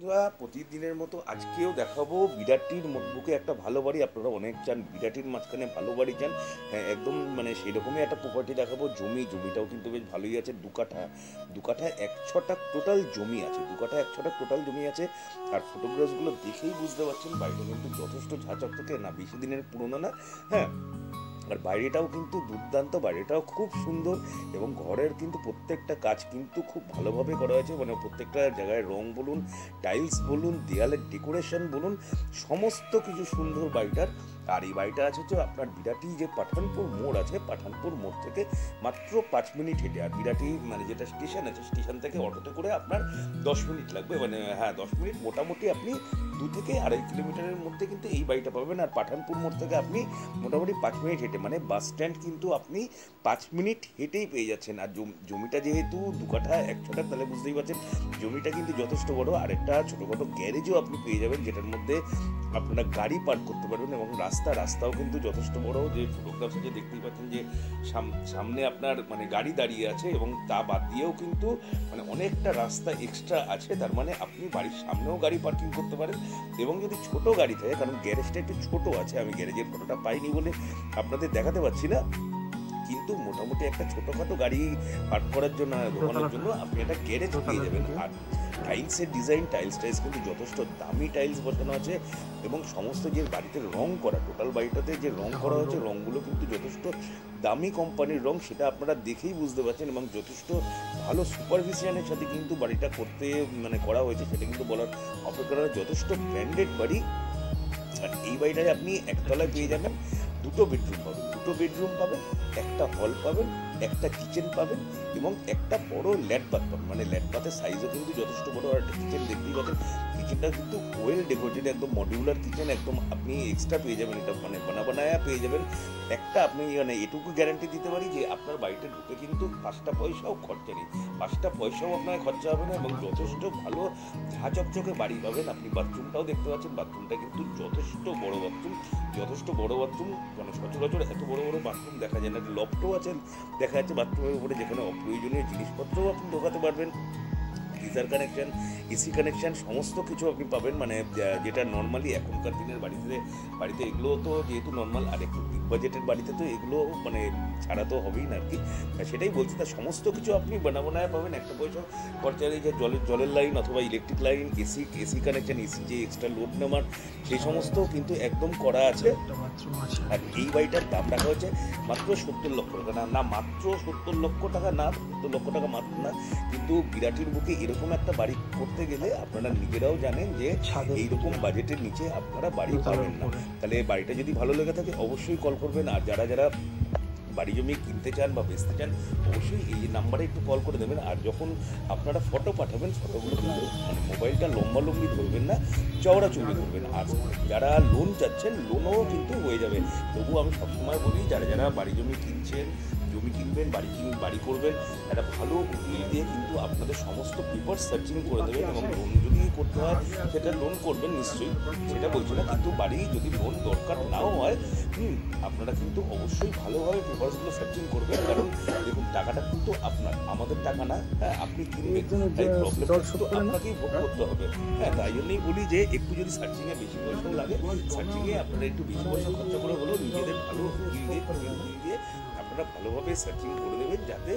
বন্ধুরা, প্রতিদিনের মতো আজকেও দেখাবো বিরাটির বুকে একটা ভালো বাড়ি। আপনারা অনেক চান, বিরাটির মাঝখানে ভালো বাড়ি চান। হ্যাঁ একদম মানে সেরকমই একটা প্রপার্টি দেখাবো। জমি, জমিটাও কিন্তু বেশ ভালোই আছে, দু কাঠা দু কাঠা, এক ছটা টোটাল জমি আছে, দু কাঠা, এক ছটা টোটাল জমি আছে। আর ফটোগ্রাফসগুলো দেখেই বুঝতে পারছেন বাড়িটা কিন্তু যথেষ্ট ঝাঁচক থেকে, না বেশি দিনের পুরনো না। হ্যাঁ আর বাইরেটাও কিন্তু দুর্দান্ত, বাইরেটাও খুব সুন্দর এবং ঘরের কিন্তু প্রত্যেকটা কাজ কিন্তু খুব ভালোভাবে করা হয়েছে। মানে প্রত্যেকটা জায়গায় রং বলুন, টাইলস বলুন, দেয়ালের ডেকোরেশন বলুন, সমস্ত কিছু সুন্দর বাড়িটার। আর এই বাড়িটা আছে হচ্ছে আপনার বিরাটি যে পাঠানপুর মোড় আছে, পাঠানপুর মোড় থেকে মাত্র পাঁচ মিনিট হেঁটে। আর বিরাটি মানে যেটা স্টেশন আছে, স্টেশন থেকে অটোতে করে আপনার দশ মিনিট লাগবে। মানে হ্যাঁ দশ মিনিট মোটামুটি আপনি দু থেকে আড়াই কিলোমিটারের মধ্যে কিন্তু এই বাড়িটা পাবেন। আর পাঠানপুর মোড় থেকে আপনি মোটামুটি পাঁচ মিনিট হেঁটে মানে বাস স্ট্যান্ড কিন্তু আপনি পাঁচ মিনিট হেঁটেই পেয়ে যাচ্ছেন। আর জমিটা যেহেতু দু কাঠা, এক ছটা, তাহলে বুঝতেই পারছেন জমিটা কিন্তু যথেষ্ট বড়। আর একটা ছোটোখাটো গ্যারেজও আপনি পেয়ে যাবেন, যেটার মধ্যে আপনারা গাড়ি পার্ক করতে পারবেন এবং রাস্তা, রাস্তাও কিন্তু যথেষ্ট বড়। যে ফটোগ্রাফে যে দেখতেই পাচ্ছেন যে সাম- সামনে আপনার মানে গাড়ি দাঁড়িয়ে আছে এবং তা বাদ দিয়েও কিন্তু মানে অনেকটা রাস্তা এক্সট্রা আছে। তার মানে আপনি বাড়ির সামনেও গাড়ি পার্কিং করতে পারেন। এবং যদি ছোট গাড়ি থাকে কারণ গ্যারেজটা একটু ছোট আছে আমি গ্যারেজের ফটোটা পাইনি বলে আপনাদের দেখাতে পারছি না কিন্তু মোটামুটি একটা ছোটখাটো গাড়ি পার্ক করার জন্য দোকানের জন্য আপনি একটা গ্যারেজ পেয়ে যাবেন। আর টাইলসের ডিজাইন টাইলস টাইলস কিন্তু যথেষ্ট দামি টাইলস বসানো আছে এবং সমস্ত যে বাড়িতে রং করা টোটাল বাড়িটাতে যে রং করা হয়েছে রংগুলো কিন্তু যথেষ্ট দামি কোম্পানির রং সেটা আপনারা দেখেই বুঝতে পারছেন এবং যথেষ্ট ভালো সুপারভিশনের সাথে কিন্তু বাড়িটা করতে মানে করা হয়েছে সেটা কিন্তু বলার অপেক্ষা যথেষ্ট ব্র্যান্ডেড বাড়ি। আর এই বাড়িটায় আপনি একতলায় পেয়ে যাবেন দুটো বেডরুম পাবেন। দুটো বেডরুম পাবেন, একটা হল পাবেন, একটা কিচেন পাবেন এবং একটা বড় ল্যাটবাথ পাবেন। মানে ল্যাট বাথের সাইজও কিন্তু যথেষ্ট বড় আর একটা কিচেন দেখতেই পাচ্ছেন। কিচেনটা কিন্তু ওয়েল ডেকোরেটেড একদম মডিউলার কিচেন একদম আপনি এক্সট্রা পেয়ে যাবেন এটা। মানে বানা বানায়া পেয়ে যাবেন। একটা আপনি মানে এটুকু গ্যারান্টি দিতে পারি যে আপনার বাড়িতে ঢুকে কিন্তু পাঁচটা পয়সাও খরচা নেই। পাঁচটা পয়সাও আপনার খরচা হবে না এবং যথেষ্ট ভালো ঝা চকচকে বাড়ি পাবেন। আপনি বাথরুমটাও দেখতে পাচ্ছেন, বাথরুমটা কিন্তু যথেষ্ট বড় বাথরুম যথেষ্ট বড় বাথরুম মানে সচরাচর এত বড় বড় বাথরুম দেখা যায় না। লফটও আছে, দেখা যাচ্ছে বাথরুমের উপরে যেখানে অপ্রয়োজনীয় জিনিসপত্রও আপনি ঢোকাতে পারবেন। গিজার কানেকশন এসি কানেকশন সমস্ত কিছু আপনি পাবেন। মানে যেটা নর্মালি এখনকার দিনের বাড়িতে বাড়িতে এগুলো তো যেহেতু নর্মাল আর একটু বিগ বাজেটের বাড়িতে তো এগুলো মানে ছাড়া তো হবেই না আর কি। সেটাই বলছি তা সমস্ত কিছু আপনি বানা বানায় পাবেন। একটা পয়সা খরচা নেই যে জলের জলের লাইন অথবা electric line AC AC connection AC যে এক্সট্রা লোড নেওয়ার সেই সমস্ত কিন্তু একদম করা আছে। আর এই বাড়িটার দাম রাখা হয়েছে মাত্র সত্তর লক্ষ টাকা। না না মাত্র সত্তর লক্ষ টাকা না সত্তর লক্ষ টাকা মাত্র না কিন্তু বিরাটির বুকে এরকম একটা বাড়ি করতে গেলে আপনারা নিজেরাও জানেন যে এইরকম বাজেটের নিচে আপনারা বাড়ি পাবেন না। তাহলে বাড়িটা যদি ভালো লেগে থাকে অবশ্যই কল করবেন। আর যারা যারা বাড়ি জমি কিনতে চান বা বেচতে চান অবশ্যই এই নাম্বারে একটু কল করে দেবেন। আর যখন আপনারা ফটো পাঠাবেন ফটোগুলো কিন্তু মানে মোবাইলটা লম্বা লম্বি ধরবেন না চওড়া চৌড়ি ধরবেন। আর যারা লোন চাচ্ছেন লোনও কিন্তু হয়ে যাবে। তবু আমি সবসময় বলি যারা যারা বাড়ি জমি কিনছেন জমি কিনবেন বাড়ি কিন বাড়ি করবেন একটা ভালো উকিল দিয়ে কিন্তু আপনাদের সমস্ত পেপার সার্চিং করে দেবেন এবং লোন যদি করতে হয় সেটা লোন করবেন নিশ্চয়ই সেটা বলছি না কিন্তু বাড়ি যদি লোন দরকার নাও হয় হুম, আপনারা কিন্তু অবশ্যই ভালোভাবে পেপারসগুলো সার্চিং করবেন কারণ দেখুন টাকাটা কিন্তু আপনার আমাদের টাকা না হ্যাঁ আপনি কিনবেন তাই প্রবলেমটা শুধু আপনাকেই ভোগ করতে হবে। হ্যাঁ তাই জন্যই বলি যে একটু যদি সার্চিংয়ে বেশি পয়সা লাগে সার্চিংয়ে আপনারা একটু বেশি পয়সা খরচা করে হলেও নিজেদের ভালো দিয়ে আপনারা ভালোভাবে সার্চিং করে দেবেন যাতে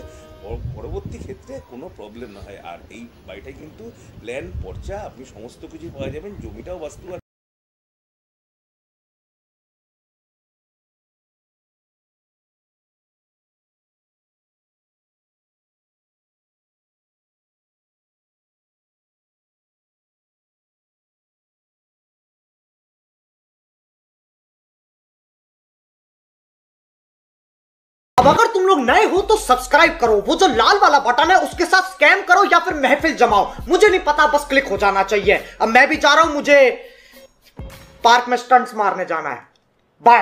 পরবর্তী ক্ষেত্রে কোনো প্রবলেম না হয়। আর এই বাড়িটায় কিন্তু প্ল্যান পর্চা আপনি সমস্ত কিছু পাওয়া যাবেন জমিটাও বাস্তু अब अगर तुम लोग नए हो तो सब्सक्राइब करो। वो जो लाल वाला बटन है, उसके साथ स्कैम करो या फिर महफिल जमाओ। मुझे नहीं पता, बस क्लिक हो जाना चाहिए। अब मैं भी जा रहा हूँ, मुझे पार्क में स्टंट्स मारने जाना है। बाय